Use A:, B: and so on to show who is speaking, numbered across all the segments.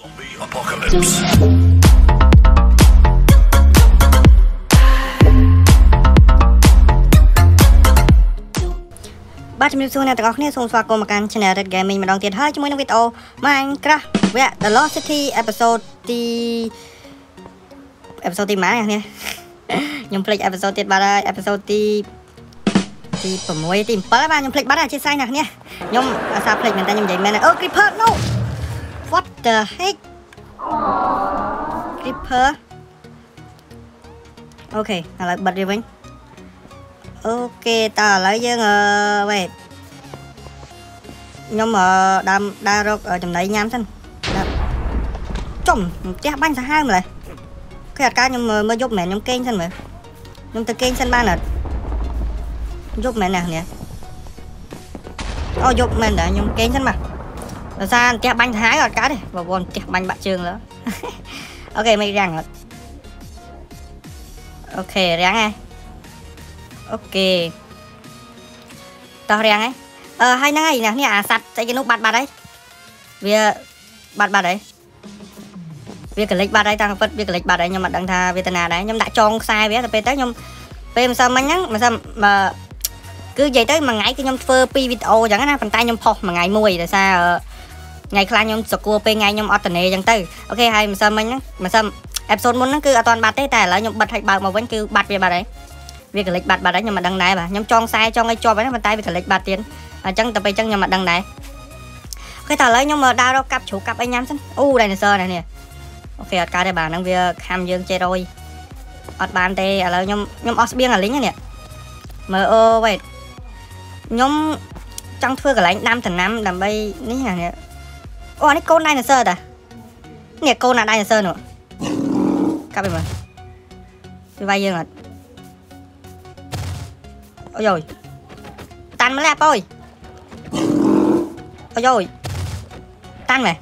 A: Zombie apocalypse.
B: បាទជំរាបសួរអ្នកទាំងអស់គ្នាសូមស្វាគមន៍មកកាន់ Channel Red Gaming ម្ដងទៀតហើយជាមួយនឹងវីដេអូ Minecraft វគ្គ The Lost City episode ទី episode ទីម៉ានអ្នកគ្នាខ្ញុំភ្លេច episode ទៀតបាត់ហើយ episode ទីទី6ទី7បាទខ្ញុំភ្លេចបាត់ហើយអធិស្ឋានអ្នកគ្នាខ្ញុំអាសាភ្លេចមែនតើខ្ញុំនិយាយមែនអូ Creeper no what the heck Creeper អូខេឥឡូវបិទវាវិញអូខេតើឥឡូវយើងអឺ wait ខ្ញុំអឺដើមដើររកចំណីញ៉ាំសិនដើរចំផ្ទះបាញ់សាហាវម្លេះគេអត់ការខ្ញុំមើលយប់មែន ខ្ញុំគេងសិនមើលខ្ញុំទៅគេងសិនបានអត់យប់មែនណាគ្នាអូយប់មែនតាខ្ញុំគេងសិនបាទដោយសារផ្ទះបាញ់សាហាវអត់កើតទេបើវល់ផ្ទះបាញ់បាក់ជើងលើអូខេមិនរាំងអត់អូខេរាំងហើយអូខេតោះរាំងហើយអឺហើយហ្នឹងហើយអ្នកនេះអាសัตว์ស្អីគេនោះបាត់បាត់ហើយវាបាត់បាត់ហើយវាកលិចបាត់ហើយតាំងពិតវាកលិចបាត់ហើយខ្ញុំអត់ដឹងថាវេទនាដែរខ្ញុំដាក់ចងខ្សែវាទៅពេលទៅខ្ញុំពេលម្សិលមិញហ្នឹងម្សិលបើគឺនិយាយទៅមួយថ្ងៃគឺខ្ញុំធ្វើ2វីដេអូអញ្ចឹងណាប៉ុន្តែខ្ញុំផុសមួយថ្ងៃមួយដោយសារ ថ្ងៃខ្លះខ្ញុំសកួរពេលថ្ងៃខ្ញុំអត់តនេអញ្ចឹងទៅ OK ហើយម្សិលមិញហ្នឹងម្សិល episode មុនហ្នឹងគឺអត់ទាន់បាត់ទេតែឥឡូវខ្ញុំបិទឲ្យបើកមកវិញគឺបាត់វាបាត់ហើយវាកលិចបាត់បាត់ហើយខ្ញុំមិនដឹងដែរបាទខ្ញុំចងខ្សែចងឲ្យជាប់ហើយប៉ុន្តែវាកលិចបាត់ទៀតអញ្ចឹងទៅពេលអញ្ចឹងខ្ញុំមិនដឹងដែរ OK តើឥឡូវខ្ញុំដើររកកាប់ជ្រូកកាប់អីញ៉ាំសិនអូ dinosaur នេះនេះ OK អត់កើតទេបាទហ្នឹងវាខំយើងចេះរយអត់បានទេឥឡូវខ្ញុំខ្ញុំអស់ស្បៀងអាលីងនេះមើលអូ wait ខ្ញុំចង់ធ្វើកន្លែងដាំដំណាំដើម្បីនេះណា Ủa, à? này con này là sơ à? Nè, con là đây là sơ nữa. Cắp đi mà. Đi vay dương rồi. Ôi rồi. Tan mới lạp ơi. Ôi rồi. Tan mày.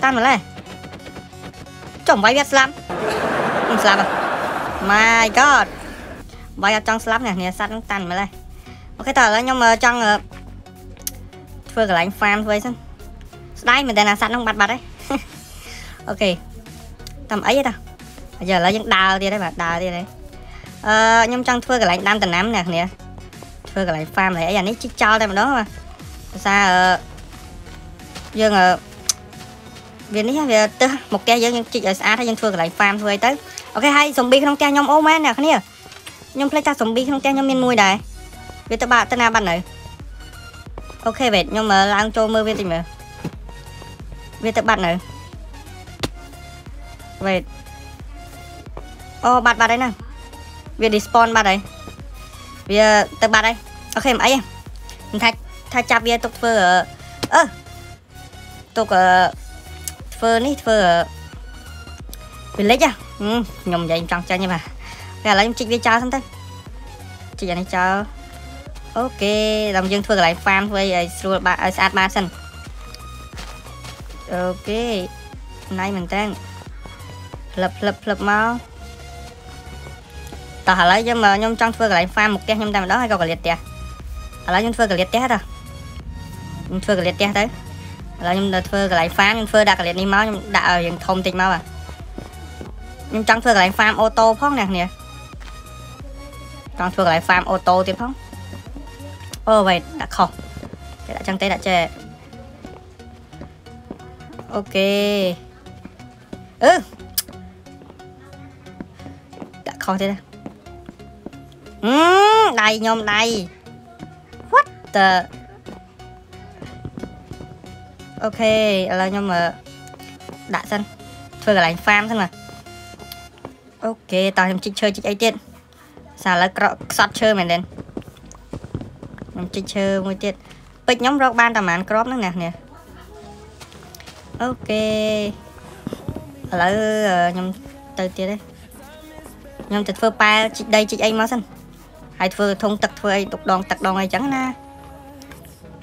B: Tan mới lên. Chồng vay biết lắm. Không lắm à. My god. Vay ở trong slap này nè sát nó tan mới lên. Ok thở là nhưng mà trong ធ្វើកន្លែង farm ធ្វើអីហ្នឹង ស្ដាយមែនតើណាសัตว์នឹងបាត់បាត់ហើយអូខេតាមអីទេតាឥឡូវយើងដើរទៀតហើយបាទដើរទៀតហើយអឺខ្ញុំចង់ធ្វើកន្លែងដាំដំណាំអ្នកគ្នាធ្វើកន្លែង farm អីអានេះជីកចោលតែម្ដងបាទភាសាអឺយើងអឺវានេះវាទឹះមកផ្ទះយើងយើងជីកឲ្យស្អាតហើយយើងធ្វើកន្លែង farm ធ្វើអីទៅអូខេហើយ zombie ក្នុងផ្ទះខ្ញុំអូមែនអ្នកគ្នាខ្ញុំភ្លេចថា zombie ក្នុងផ្ទះខ្ញុំមានមួយដែរវាទៅបាក់ទៅណាបាត់នៅអូខេវេតខ្ញុំឡើងចូលមើលវាតិចមើល វាទៅបាត់នៅវេតអូបាត់បាត់ហើយណាវា despawn បាត់ហើយវាទៅបាត់ហើយ OK មិនអីទេថាថាចាប់វាទុកធ្វើអឺទុកធ្វើនេះធ្វើ village ខ្ញុំនិយាយចង់ចាញ់ទេបាទតែឥឡូវខ្ញុំជីកវាចោលសិនទៅជីកអានេះចោល OK ដល់យើងធ្វើកន្លែង farm ធ្វើឲ្យស្រួលបាទឲ្យស្អាតបានសិន OK ណៃមែនតើផ្លឹបផ្លឹបផ្លឹបមកតោះឥឡូវខ្ញុំខ្ញុំចង់ធ្វើកន្លែង farm មកផ្ទះខ្ញុំតែម្ដងហើយក៏កលៀតផ្ទះឥឡូវខ្ញុំធ្វើកលៀតផ្ទះតោះខ្ញុំធ្វើកលៀតផ្ទះទៅឥឡូវខ្ញុំទៅធ្វើកន្លែង farm ខ្ញុំធ្វើដាក់កលៀតនេះមកខ្ញុំដាក់ឲ្យយើងធំតិចមកបាទខ្ញុំចង់ធ្វើកន្លែង farm អូតូផងអ្នកគ្នាចង់ធ្វើកន្លែង farm អូតូទៀតផងអូវ៉ៃដាក់ខុសគេដាក់ចឹងទេដាក់ចេះ អូខេអឺដាក់ខុសទៀតអឺដៃខ្ញុំដៃ what the អូខេឥឡូវខ្ញុំដាក់សិនធ្វើកន្លែង farm សិនមកអូខេតោះខ្ញុំជីកឈើជីកអីទៀតសារឥឡូវក្រក់ខ្សត់ឈើមែនទេខ្ញុំជីកឈើមួយទៀតពេជ្រខ្ញុំរកបានតែប្រហែលក្របហ្នឹងណាគ្នា អូខេឥឡូវខ្ញុំទៅទៀតទេខ្ញុំទៅធ្វើប៉ែលជីកដីជីកអីមកសិនហើយធ្វើធុងទឹកធ្វើអីទុកដងទឹកដងអីចឹងណា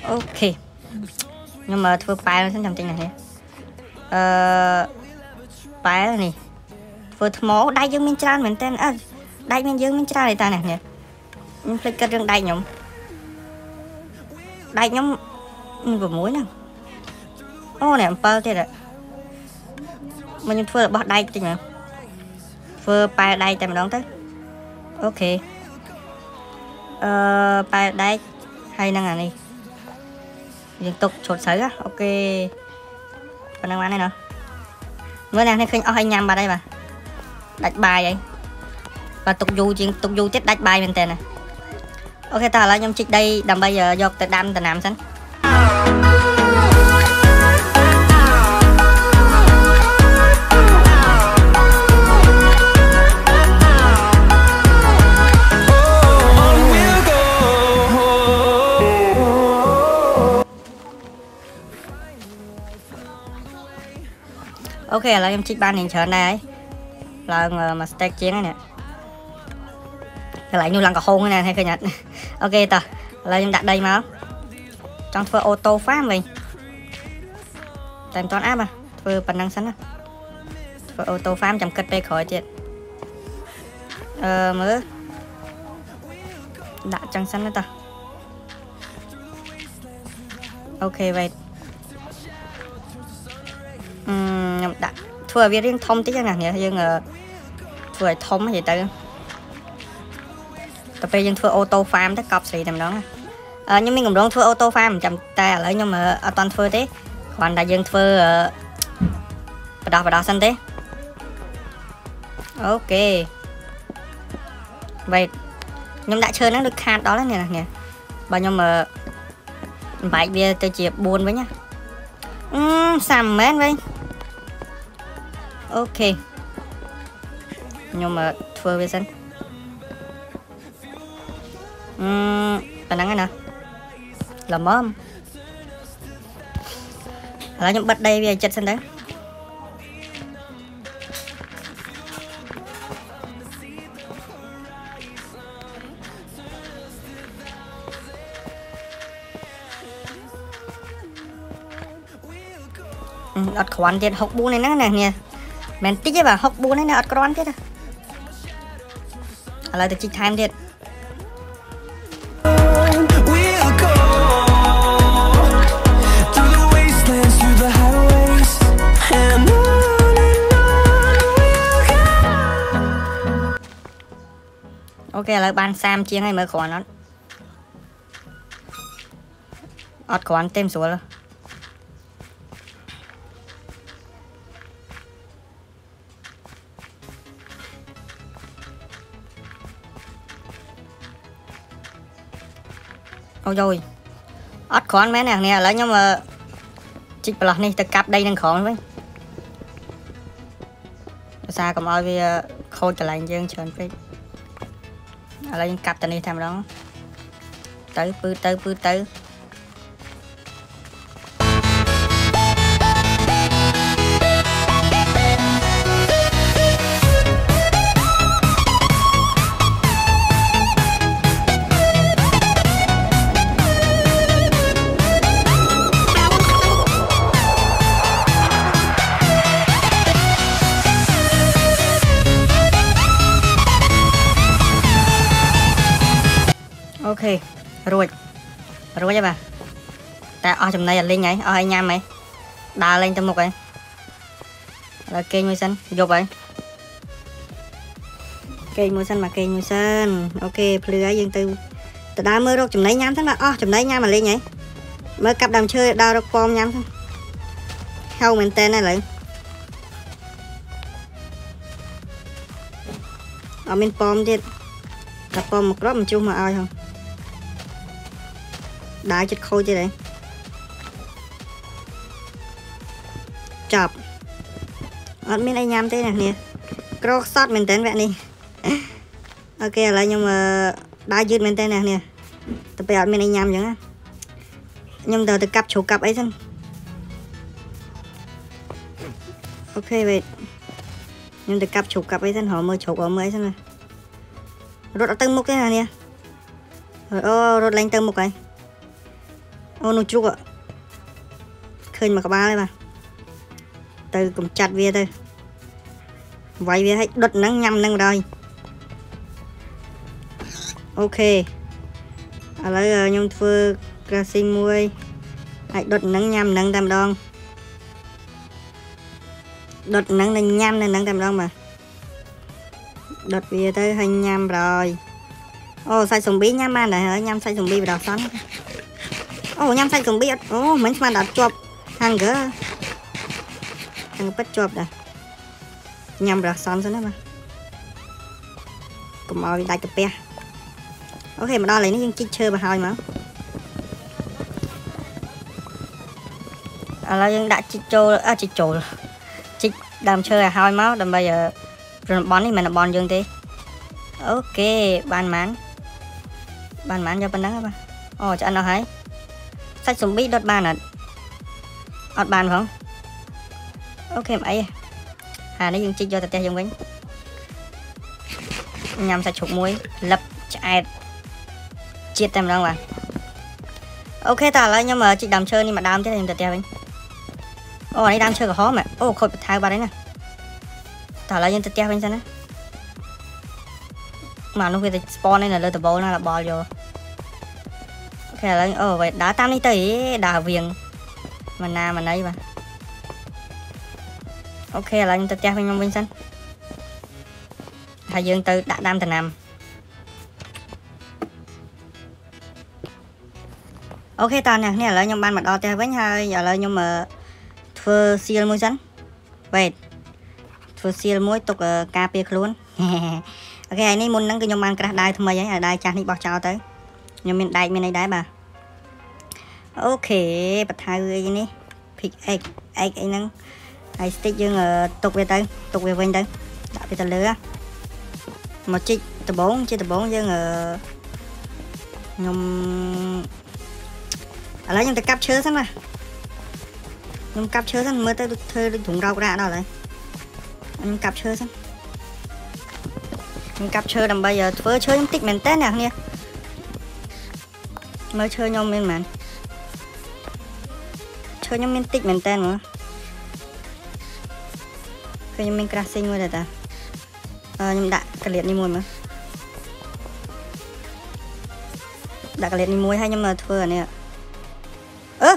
B: អូខេខ្ញុំមកធ្វើប៉ែលសិនចាំតិចណាគ្នាអឺប៉ែលនេះធ្វើថ្មដៃយើងមានច្រើនមែនតើអឺដៃមានយើងមានច្រើនទេតានេះខ្ញុំភ្លេចគិតរឿងដៃខ្ញុំដៃខ្ញុំ6ហ្នឹង អូនេះអំពិលទៀតមកខ្ញុំធ្វើរបស់ដែកតិចមើលធ្វើប៉ែដែកតែម្ដងទៅអូខេអឺប៉ែដែកហើយនឹងអានេះយើងទុកឈុតស្រូវអូខេប៉ុណ្ណឹងបានហើយណោះមើលអ្នកនេះឃើញអស់ហើយញ៉ាំបាត់ហើយបាទដាច់បាយហើយបាទទុកយូរជាងទុកយូរទៀតដាច់បាយមែនតើណាអូខេតើឥឡូវខ្ញុំជីកដីដើម្បីយកទៅដាំដំណាំសិន អូខេឥឡូវខ្ញុំជីកបានយ៉ាងច្រើនដែរហើយឡើងមួយ stack ជាងហើយនេះកន្លែងនោះឡើងកំហុងណាឃើញអត់អូខេតោះឥឡូវខ្ញុំដាក់ដីមកចង់ធ្វើអូតូហ្វាមវិញតែមិនទាន់អាប់ធ្វើ ប៉ុណ្ណឹងសិនណាធ្វើអូតូហ្វាមចាំគិតពេលក្រោយទៀតអឺមើលដាក់ចឹងសិនណាតោះអូខេ wait អឺខ្ញុំដាក់ធ្វើឲ្យវារៀងធំតិចណាយើងធ្វើឲ្យធំនិយាយទៅទៅពេលយើងធ្វើអូតូហ្វាមទៅកប់ស្រីតែម្ដងខ្ញុំមានកម្រងធ្វើអូតូហ្វាមចាំតែឥឡូវខ្ញុំអត់តន់ធ្វើទេគ្រាន់តែយើងធ្វើបដោះបដោះសិនទេអូខេ wait ខ្ញុំដាក់ឈើហ្នឹងដូចខាតដល់ហើយនេះបើខ្ញុំបែកវាទៅជា4វិញណាអឺសាំមែនវិញ អូខេខ្ញុំធ្វើវាសិនអឺប៉ណ្ណឹងឯណាល្មមឥឡូវខ្ញុំបិទដីវាឲ្យ មិនតិចទេបាទ64នេះណាអត់គ្រាន់ទៀតឥឡូវទៅជីកថែមទៀតអូខេឥឡូវបាន30ជាងហើយមើលគ្រាន់អត់អត់គ្រាន់ទេមិនស្រួល អូយយអត់គ្រាន់មែនអ្នកនេះឥឡូវខ្ញុំជីកប្រឡោះនេះទៅកាប់ដីនឹងក្រោមវិញភាសាកុំឲ្យវាខូចកន្លែងយើងច្រើនពេកឥឡូវយើងកាប់ទៅនេះតែម្ដងទៅពឺទៅពឺទៅ ខេរួចរួចហើយបាទតែអស់ចំណីឲ្យលេងហើយអស់ឲ្យញ៉ាំហើយដើរលេងទៅមុខហើយឥឡូវគេងមួយសិនយប់ហើយគេងមួយសិនមកគេងមួយសិនអូខេភ្លឺហើយយើងទៅទៅដើរមើលរកចំណីញ៉ាំសិនបាទអស់ចំណីញ៉ាំមកលេងហើយមើលកាប់ដើមឈើដើររកពំញ៉ាំសិនហៅមែនតើឥឡូវអត់មានពំទៀតតែពំមកក្របមិនជុះមកឲ្យហ៎ដើរ ចិត្តខូចទៀតហើយចាប់អត់មានអីញ៉ាំទេអ្នកនេះក្រខ្សត់មែនតើវគ្គនេះអូខេឥឡូវខ្ញុំដើរយឺតមែនតើអ្នកនេះទៅពេលអត់មានអីញ៉ាំអញ្ចឹងខ្ញុំទៅទៅកាប់ជ្រូកកាប់អីសិនOK wait ខ្ញុំទៅកាប់ជ្រូកកាប់អីសិនរមើលជ្រូករមើលអីសិនណារត់អត់ទៅមុខទេអានេះអូរត់ឡើងទៅមុខហើយ អូនោះជ្រូកឃើញមួយក្បាលហើយបាទទៅកំចាត់វាទៅវាយវាឲ្យដុតហ្នឹងញ៉ាំហ្នឹងបណ្ដោយ OK ឥឡូវខ្ញុំធ្វើ crafting មួយឲ្យដុតហ្នឹងញ៉ាំហ្នឹងតែម្ដងដុតហ្នឹងនឹងញ៉ាំនៅហ្នឹងតែម្ដងបាទដុតវាទៅហើយញ៉ាំប្រយអូសាច់សំប៊ីញ៉ាំបានដែរហើយញ៉ាំសាច់សំប៊ីបដោះសន់ អូញ៉ាំសាច់សំប៊ីអត់អូមិនស្មានដល់ជាប់ hunger ហ្នឹងពិតជាប់ដែរញ៉ាំបដោះសន់សិនណាបាទកុំឲ្យដាច់កាពះOK មកដល់ឥឡូវនេះយើងជីកឈើមកហើយមកឥឡូវយើងដាក់ជីកចូលអើជីកចូលជីកដើមឈើឲ្យហើយមកដើម្បីរនបននេះមិនរនបនយើងទេ OK បានបានបានបានយកប៉ុណ្ណឹងបាទអូឆ្អិនអស់ហើយ សាច់សំប៊ីដុតបានអត់អត់បានផង OK មិនអីហានេះយើងជីកយកទៅផ្ទះយើងវិញញ៉ាំសាច់ជ្រូកមួយលឹបឆ្អែតជាតិតែម្ដងបាទអូខេតើឥឡូវខ្ញុំជីកដើមឈើនេះមកដើមទៀតខ្ញុំទៅផ្ទះវិញអូនេះដើមឈើក្រហមអូខូចបន្ថៅបាត់ហើយណាតើឥឡូវយើងទៅផ្ទះវិញសិនណាមកនោះវាទៅ spawn នៅលើដបូលណារបល់យកអូ ខេឥឡូវអូវាដើរតាមនេះទៅដើរវៀងមិនណាមិនអីបាទOK ឥឡូវខ្ញុំទៅផ្ទះវិញខ្ញុំវិញសិនហើយយើងទៅដាក់ដាំដំណាំ OK តើអ្នកនេះឥឡូវខ្ញុំបានមកដល់ផ្ទះវិញហើយឥឡូវខ្ញុំធ្វើ shield មួយសិន wait ធ្វើ shield មួយទុកការពារខ្លួន OK ហើយនេះមុនហ្នឹងគឺខ្ញុំបាន craft ដាវថ្មីហើយដាវចាស់នេះបោះចោលទៅ ខ្ញុំមានដែកមានអីដែរបាទអូខេបថៅអីនេះ pick egg egg អីហ្នឹងហើយ stick យើងទុកវាទៅទុកវាវិញទៅដាក់វាទៅលើមកជីកដបងជាដបងយើងខ្ញុំឥឡូវខ្ញុំទៅកាប់ឈើសិនណាខ្ញុំកាប់ឈើសិនមើលទៅធ្វើដូចធុងរោករ៉ាដល់ហើយខ្ញុំកាប់ឈើសិនខ្ញុំកាប់ឈើដើម្បីធ្វើឈើខ្ញុំតិចមែនតើអ្នកគ្នា មើលឈើខ្ញុំមានមែនឈើខ្ញុំមានតិចមែនតើមើលគឺខ្ញុំមានក្រាស់ស៊ីងមួយដែរតាខ្ញុំដាក់កលៀតនេះមួយមើលដាក់កលៀតនេះមួយហើយខ្ញុំធ្វើអានេះអឺ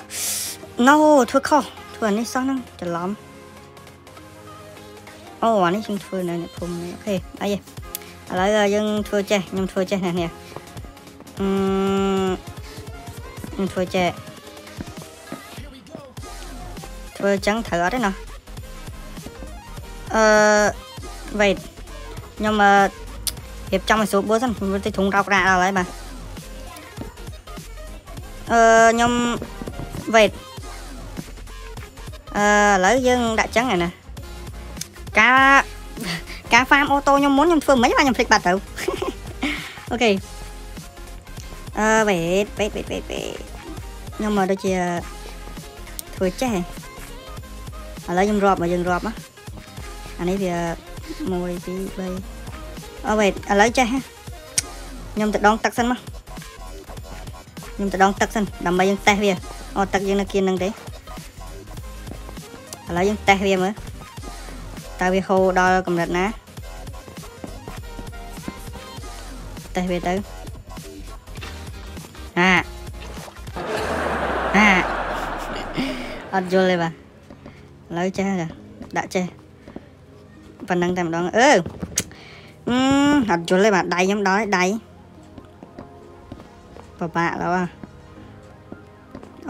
B: no ធ្វើខុសធ្វើអានេះសោះហ្នឹងច្រឡំអូអានេះយើងធ្វើនៅភូមិនេះអូខេអីឥឡូវយើងធ្វើចេះខ្ញុំធ្វើចេះនេះនេះអឺខ្ញុំ ធ្វើចេះធ្វើអញ្ចឹងត្រូវអត់ទេណាអឺ wait ខ្ញុំរៀបចំឲ្យស្រួលបួសិនខ្ញុំទៅធុងរោករ៉ាដល់ហើយបាទអឺខ្ញុំ wait អឺឥឡូវយើងដាក់ចឹងឯណាការការ farm អូតូខ្ញុំមុនខ្ញុំធ្វើមិនបាទខ្ញុំភ្លេចបាត់ទៅអូខេ អឺ wait wait wait wait wait ខ្ញុំមកដូចជាធ្វើចេះឥឡូវខ្ញុំរាប់មកយើងរាប់អានេះវា1 2 3អូ wait ឥឡូវចេះខ្ញុំទៅដងទឹកសិនមកខ្ញុំទៅដងទឹកសិនដើម្បីយើងតេស្តវាអូទឹកយើងនៅគៀននឹងទេឥឡូវយើងតេស្តវាមើលតើវាហូរដល់កម្រិតណាតេស្តវាទៅ អត់យល់ទេបាទឥឡូវចេះដាក់ចេះប៉ុណ្ណឹងតែម្ដងអឺអត់យល់ទេបាទដៃខ្ញុំដល់ដៃបបាក់ដល់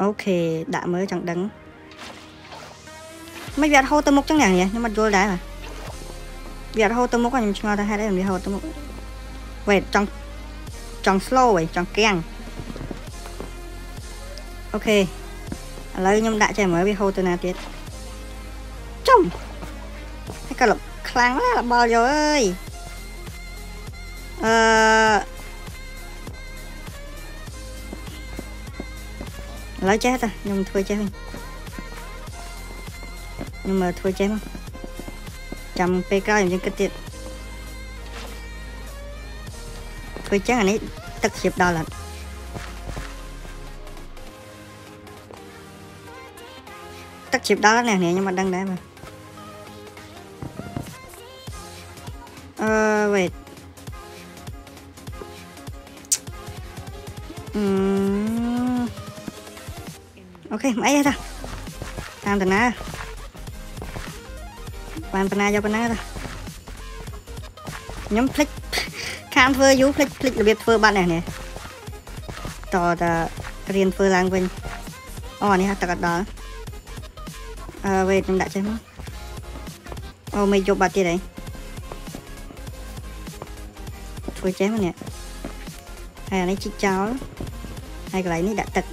B: OK ដាក់មើលចង់ដឹងមិនវាអត់ហូរទៅមុខចឹងណាខ្ញុំអត់យល់ដែរបាទវាអត់ហូរទៅមុខខ្ញុំឆ្ងល់ថាហេតុអីវាហូរទៅមុខវ៉េចង់ចង់ slow ហីចង់គាំង OK ឥឡូវខ្ញុំដាក់ចេះមើលវាហូរទៅណាទៀតចំហើយក៏ខ្លាំងណាស់របល់យកអើយអឺឥឡូវចេះតាខ្ញុំធ្វើចេះវិញខ្ញុំមើលធ្វើចេះមកចាំពេលក្រោយខ្ញុំគិតទៀតធ្វើចឹងអានេះទឹកជ្រាបដល់អត់ ទឹកជ្រាបដល់ណាខ្ញុំអត់ដឹងដែរបាទអឺ wait អឺអូខេមិនអីទេតាមតាណាបានប៉ុណ្ណាយកប៉ុណ្ណាទៅខ្ញុំភ្លេចខានធ្វើយូរភ្លេចភ្លេចរបៀបធ្វើបាត់នេះនេះតតរៀនធ្វើឡើងវិញអូនេះទឹកអត់ដល់ អឺវេខ្ញុំដាក់ចេះមកអូមិនយកបាត់ទៀតហីធ្វើចេះមកនេះហើយអានេះជីកចោលហើយកន្លែងនេះដាក់ទឹក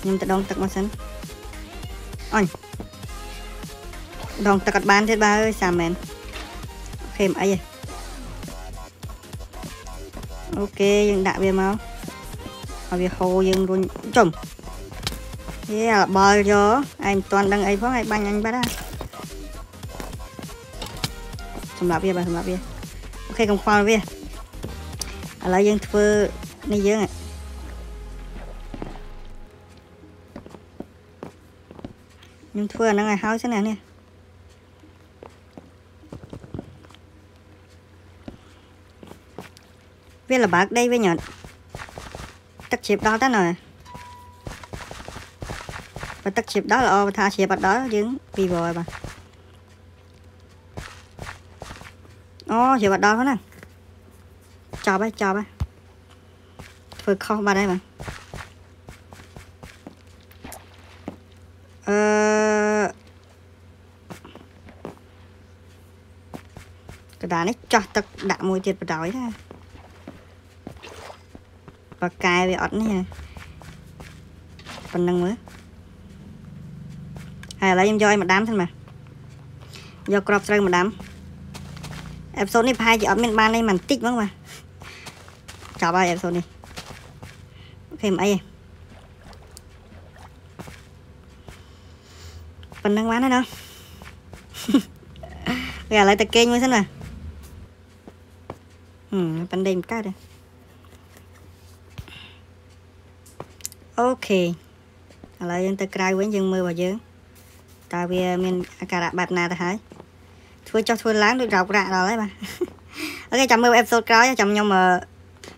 B: ខ្ញុំទៅដងទឹកមកសិនអញដងទឹកអត់បានទៀតបើអើយសាមែនអូខេមិនអីទេអូខេយើងដាក់វាមកឲ្យវាហូរយើងរុញចុំ យេអាបល់យកឯងមិនទាន់ដឹងអីផងឯងបាញ់អញបាត់ហ่าសម្រាប់វាបាទសម្រាប់វាអូខេកុំខ្វល់វាឥឡូវយើងធ្វើនេះយើងខ្ញុំធ្វើអាហ្នឹងឲ្យហើយសិនណានេះវាលបើកដីវិញអត់ទឹកជ្រាបដល់តើណ៎ បើទឹកជ្រាបដល់ល្អបើថាជ្រាបអត់ដល់យើងពីវហើយបាទអូជ្រាបអត់ដល់ហ្នឹងណាចប់ហើយចប់ហើយធ្វើខុសបាត់ហើយបាទអឺកដានេះចោះទឹកដាក់មួយទៀតបដ ாய் ណាបកែវាអត់នេះប៉ុណ្្នឹងមើល ហើយឥឡូវខ្ញុំយកឲ្យម្ដាមសិនមកយកក្របស្រូវម្ដាមអេពីសូតនេះប្រហែលជាអត់មានបានអីបន្តិចហ្មងបាទចប់ហើយអេពីសូតនេះអូខេមិនអីទេប៉ុណ្្នឹងបានហើយណោះវាឥឡូវទៅគេងមួយសិនណាហឹមប៉ុណ្្នឹងមិនកើតទេអូខេឥឡូវយើងទៅក្រៅវិញយើងមើលរបស់យើង តើវាមានអាការៈបែបណាទៅហើយធ្វើចុះធ្វើឡើងដូចរោបរាក់ដល់ហើយបាទអូខេចាំមើលអេពីសូតក្រោយចាំខ្ញុំ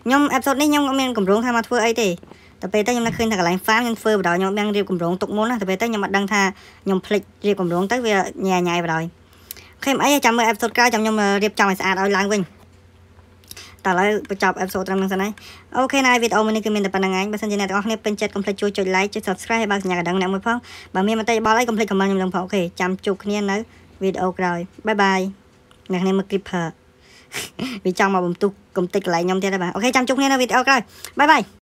B: ខ្ញុំអេពីសូតនេះខ្ញុំអត់មានកម្រងថាមកធ្វើអីទេតែពេលទៅខ្ញុំនឹកឃើញថាកន្លែង farm ខ្ញុំធ្វើបដ ாய் ខ្ញុំបានរៀបកម្រងទុកមុនណាតែពេលទៅខ្ញុំអត់ដឹងថាខ្ញុំភ្លេចរៀបកម្រងទៅវាញ៉ៃញ៉ៃបដ ாய் អូខេអីចាំមើលអេពីសូតក្រោយចាំខ្ញុំរៀបចំឲ្យស្អាតឲ្យឡើងវិញ តែឥឡូវបញ្ចប់ episode ត្រឹមហ្នឹងសិនហើយ OK ណាវីដេអូមួយនេះគឺមានតែប៉ុណ្ណឹងឯងបើសិនជាអ្នកទាំងអស់គ្នាពេញចិត្តកុំភ្លេចជួយចុច like ចុច subscribe ហើយបើសញ្ញាកណ្ដឹងអ្នកមួយផងបើមានមតិយោបល់អីកុំភ្លេច comment ខ្ញុំនឹងផង OK ចាំជួបគ្នានៅវីដេអូក្រោយ bye bye អ្នកគ្នាមើល clip វាចង់មកបំទុះកុំតិចកន្លែងខ្ញុំទៀតហើយបាទ OK ចាំជួបគ្នានៅវីដេអូក្រោយ bye bye